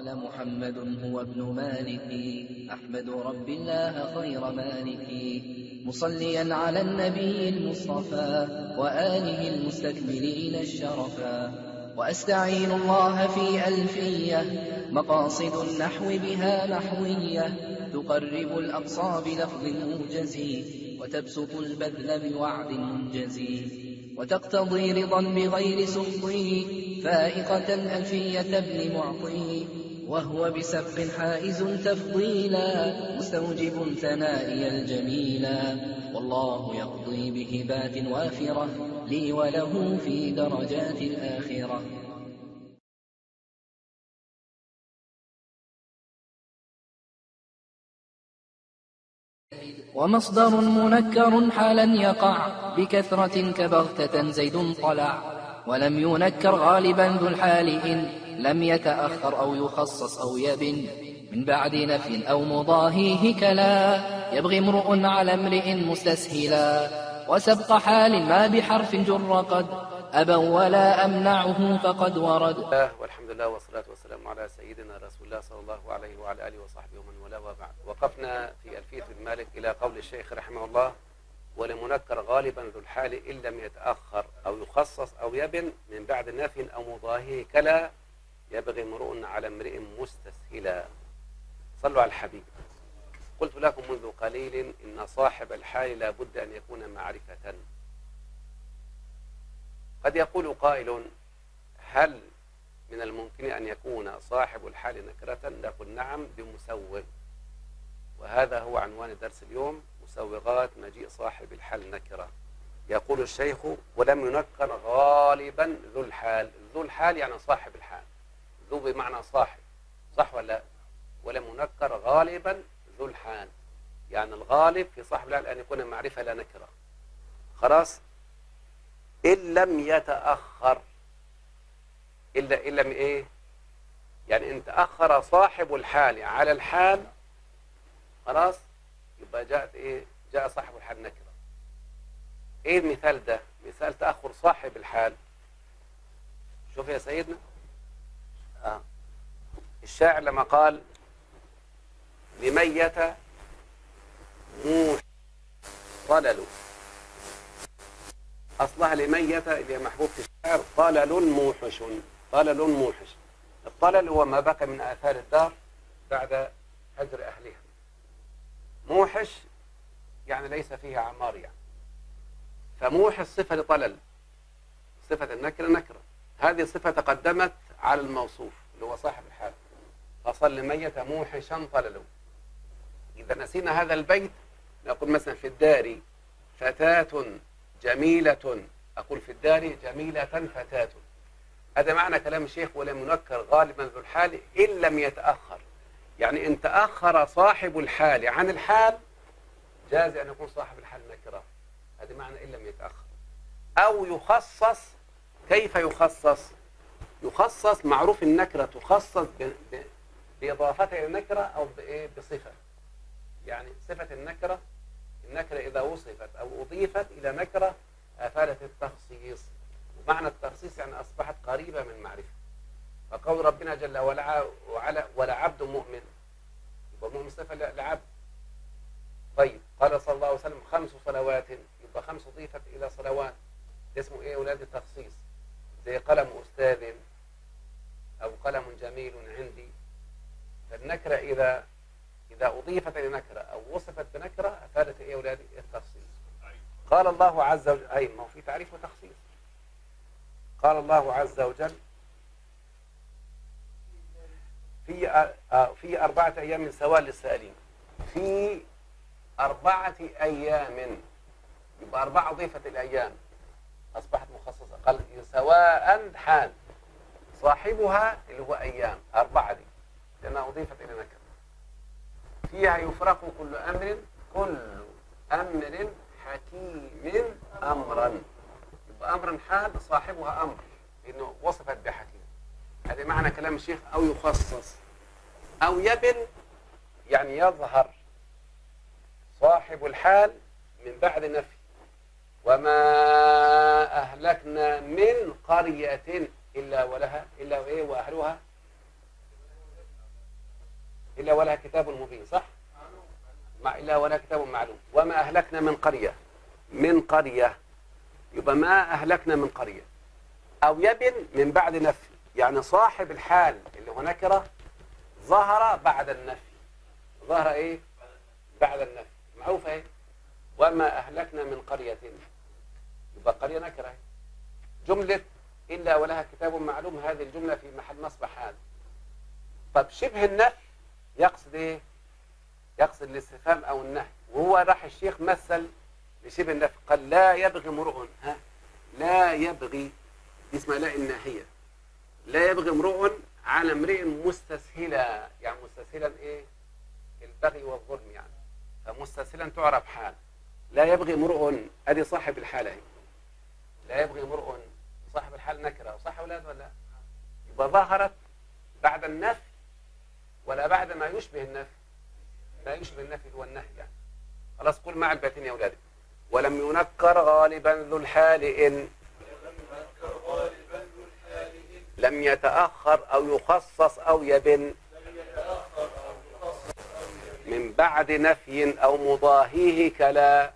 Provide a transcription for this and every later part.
قال محمد هو ابن مالك. أحمد رب الله خير مالك. مصليا على النبي المصطفى وآله المستكملين الشرفا. وأستعين الله في ألفية. مقاصد النحو بها نحوية. تقرب الأقصى بلفظ موجز وتبسط البذل بوعد منجز. وتقتضي رضا بغير سخطه فائقة ألفية ابن معطي. وهو بسبق حائز تفضيلا مستوجب ثنائي الجميلا. والله يقضي بهبات وافرة لي وله في درجات الآخرة. ومصدر منكر حالا يقع بكثرة كبغتة زيد طلع. ولم ينكر غالبا ذو الحال إن لم يتأخر أو يخصص أو يبن. من بعد نفي أو مضاهيه كلا. يبغي امرؤ على امرئ مستسهلا. وسبق حال ما بحرف جر قد. أبا ولا أمنعه فقد ورد. والحمد لله والصلاة والسلام على سيدنا رسول الله صلى الله عليه وعلى آله وصحبه ومن والاه وبعد. وقفنا في ألفية المالك إلى قول الشيخ رحمه الله. ولمنكر غالبا ذو الحال إن لم يتأخر أو يخصص أو يبن من بعد نفي أو مضاهيه كلا يبغي امرؤ على امرئ مستسهلا. صلوا على الحبيب. قلت لكم منذ قليل إن صاحب الحال لا بد أن يكون معرفة. قد يقول قائل هل من الممكن أن يكون صاحب الحال نكرة؟ نقول نعم بمسوغ وهذا هو عنوان درس اليوم. مسوغات مجيء صاحب الحال نكرة. يقول الشيخ ولم ينكر غالبا ذو الحال. ذو الحال يعني صاحب الحال. ذو بمعنى صاحب. صح ولا ولم ينكر غالبا ذو الحال. يعني الغالب في صاحب الحال أن يكون معرفة لا نكرة. خلاص؟ إن لم يتأخر. إلا إن لم إيه؟ يعني إن تأخر صاحب الحال على الحال خلاص؟ يبقى جاءت إيه؟ جاء صاحب الحال نكرة. إيه المثال ده؟ مثال تأخر صاحب الحال. شوف يا سيدنا. آه. الشاعر لما قال لميت موش طلل. أصلها لميتة اللي هي في الشعر طلل موحش طلل موحش. الطلل هو ما بقى من آثار الدار بعد هجر أهلها. موحش يعني ليس فيها عمار يعني. فموحش صفة لطلل صفة النكرة نكرة. هذه الصفة تقدمت على الموصوف اللي هو صاحب الحال. فصل لميت موحشا طلل إذا نسينا هذا البيت نقول مثلا في الدار فتاة جميلة. أقول في الدار جميلة فتاة. هذا معنى كلام الشيخ ولم ينكر غالبا ذو الحال إن لم يتأخر. يعني إن تأخر صاحب الحال عن الحال جاز أن يكون صاحب الحال نكرة هذا معنى إن لم يتأخر. أو يخصص كيف يخصص؟ يخصص معروف النكرة تخصص بإضافتها إلى النكرة أو بصفة. يعني صفة النكرة النكرة إذا وصفت أو أضيفت إلى نكرة أفادت التخصيص. ومعنى التخصيص يعني أصبحت قريبة من المعرفة فقول ربنا جل وعلا ولا عبد مؤمن. يبقى مؤمن صفة لعبد طيب قال صلى الله عليه وسلم خمس صلوات. يبقى خمس أضيفت إلى صلوات. اسمه إيه؟ أولاد التخصيص. زي قلم أستاذ أو قلم جميل عندي. فالنكرة إذا إذا أضيفت لنكرة أو وصفت بنكرة أفادت إيه أولادي التخصيص؟ قال الله عز وجل أي ما هو في تعريف وتخصيص. قال الله عز وجل في في أربعة أيام من سواء للسائلين. في أربعة أيام يبقى أربعة أضيفت الأيام. أصبحت مخصصة. قال سواء حال صاحبها اللي هو أيام. أربعة دي. لأنها أضيفت إلى نكرة فيها يفرق كل أمر كل أمر حكيم أمرا. يبقى أمرا حال صاحبها أمر. لأنه وصفت بحكيم. هذا معنى كلام الشيخ أو يخصص. أو يبن يعني يظهر صاحب الحال من بعد نفي. وما أهلكنا من قرية إلا ولها إلا وإيه وأهلها؟ إلا ولها كتاب مبين صح؟ ما إلا ولها كتاب معلوم. وما أهلكنا من قرية. من قرية. يبقى ما أهلكنا من قرية. أو يبن من بعد نفي. يعني صاحب الحال اللي هو نكرة ظهر بعد النفي. ظهر إيه؟ بعد النفي. معروفة إيه؟ وما أهلكنا من قرية. يبقى قرية نكرة. جملة إلا ولها كتاب معلوم. هذه الجملة في محل نصب حال طب شبه النفي يقصد إيه؟ يقصد الاستفهام أو النهي. وهو راح الشيخ مثل لشبه النفي. قال لا يبغي امرؤ. ها؟ لا يبغي. اسمها لا الناهية. لا يبغي امرؤ على امرئ مستسهلا. يعني مستسهلا إيه؟ البغي والظلم يعني. فمستسهلا تعرف حال. لا يبغي امرؤ أدي صاحب الحالة هي لا يبغي امرؤ صاحب الحال نكرة. وصح أولاد ولا؟ يبقى ظهرت بعد النفي ولا بعد ما يشبه النفي. ما يشبه النفي هو النهي يعني. خلاص قول مع البيتين يا أولادي. ولم ينكر غالبا ذو الحال إن لم يتأخر أو يخصص أو يبن من بعد نفي أو مضاهيه كلا.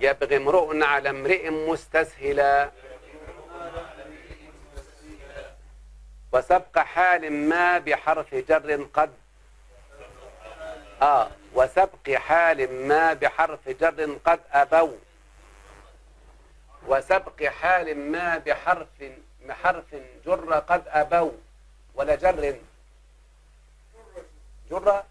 يبغي امرؤ على امرئ مستسهلا. وسبق حال ما بحرف جر قد. آه وسبق حال ما بحرف جر قد أبوا. وسبق حال ما بحرف حرف جر قد أبوا ولا جر. جر؟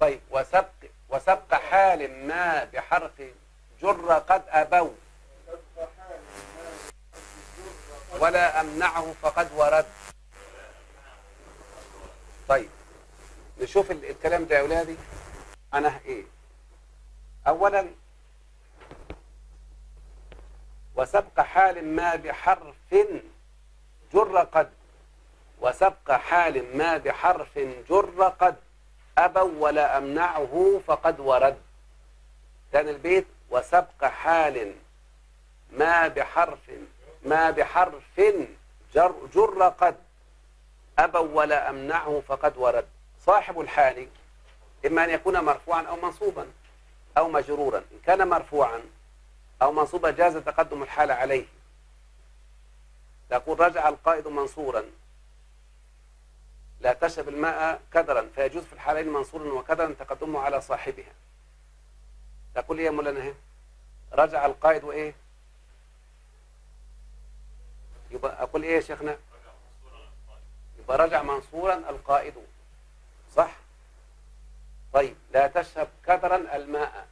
طيب وسبق وسبق حال ما بحرف جر قد أبوا ولا أمنعه فقد ورد. طيب نشوف الكلام ده يا أولادي. أنا إيه؟ أولا وسبق حال ما بحرف جر قد. وسبق حال ما بحرف جر قد. أبوا ولا أمنعه فقد ورد. ثاني البيت وسبق حال ما بحرف ما بحرف جر, جر قد. أبوا ولا أمنعه فقد ورد. صاحب الحال إما أن يكون مرفوعا أو منصوبا أو مجرورا. إن كان مرفوعا أو منصوبا جاز تقدم الحال عليه. تقول رجع القائد منصورا. لا تشرب الماء كدرا فيجوز في الحالين منصورا وكدرا تقدمه على صاحبها. تقول لي يا مولانا رجع القائد وإيه؟ يبقى أقول إيه يا شيخنا؟ يبقى رجع منصورا القائد. صح؟ طيب لا تشرب كدرا الماء.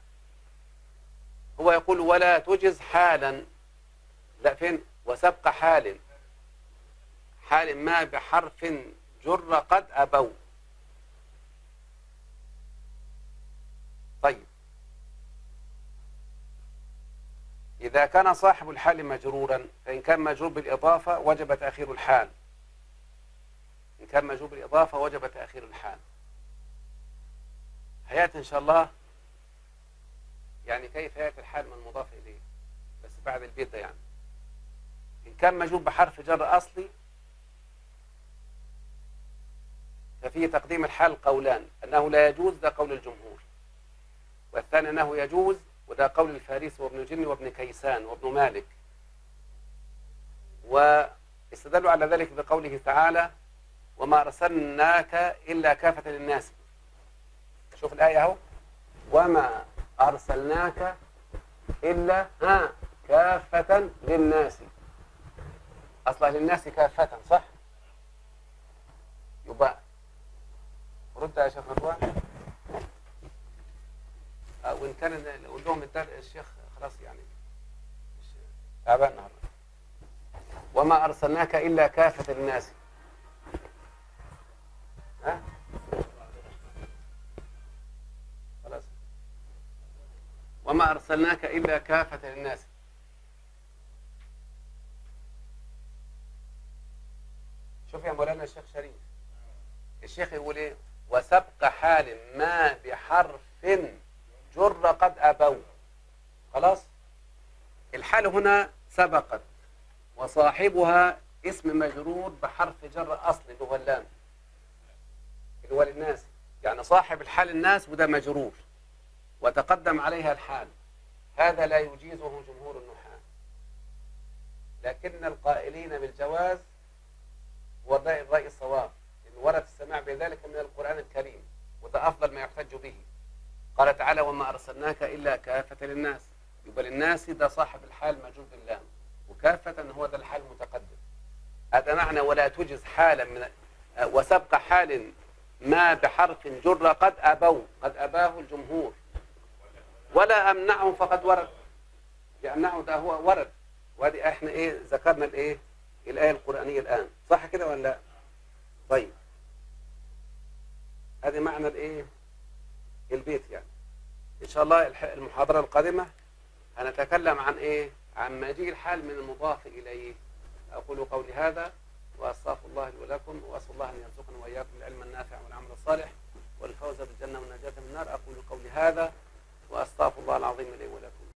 هو يقول ولا تجز حالا. لا فين؟ وسبق حال. حال ما بحرف جر قد أبوا. طيب. إذا كان صاحب الحال مجرورا فإن كان مجرور بالإضافة وجب تأخير الحال. إن كان مجرور بالإضافة وجب تأخير الحال. هيات إن شاء الله. يعني كيف يأتي الحال من المضاف إليه؟ بس بعد البيت يعني. إن كان مجرور بحرف جر أصلي ففيه تقديم الحال قولان. أنه لا يجوز ده قول الجمهور. والثاني أنه يجوز وده قول الفارس وابن جن وابن كيسان وابن مالك. واستدلوا على ذلك بقوله تعالى وما أرسلناك إلا كافة للناس شوف الآية أهو. وما أرسلناك إلا ها كافة للناس. أصلا للناس كافة صح؟ يبقى رد يا شيخ رضوان وإن كان نقول لهم الشيخ خلاص يعني تعبان النهارده. وما أرسلناك إلا كافة للناس ها وما أرسلناك إلا كافة للناس. شوف يا مولانا الشيخ شريف. الشيخ يقول إيه؟ وسبق حال ما بحرف جر قد أبوا. خلاص؟ الحال هنا سبقت. وصاحبها اسم مجرور بحرف جر أصل اللي هو اللام. وللناس يعني صاحب الحال الناس وده مجرور. وتقدم عليها الحال. هذا لا يجيزه جمهور النحاة. لكن القائلين بالجواز هو الرأي الصواب. إن ورد السماع بذلك من القرآن الكريم وده أفضل ما يحتج به. قال تعالى وما أرسلناك إلا كافة للناس. يبقى للناس ده صاحب الحال موجود بالله وكافة هو ده الحال المتقدم. هذا معنى ولا تجز حالا من وسبق حال ما بحرف جر قد أبوا قد أباه الجمهور. ولا أمنعه فقد ورد. يمنعه ده هو ورد. وهذه إحنا إيه ذكرنا الإيه الآية القرآنية الآن. صح كده ولا لأ؟ طيب. هذه معنى الإيه؟ البيت يعني. إن شاء الله المحاضرة القادمة هنتكلم عن إيه؟ عن مجيء الحال من المضاف إليه. أقول قولي هذا وأستغفر الله لي ولكم وأسأل الله أن يرزقنا وإياكم العلم النافع والعمل الصالح والفوز بالجنة والنجاة من النار. أقول قولي هذا وأستغفر الله العظيم لي ولكم.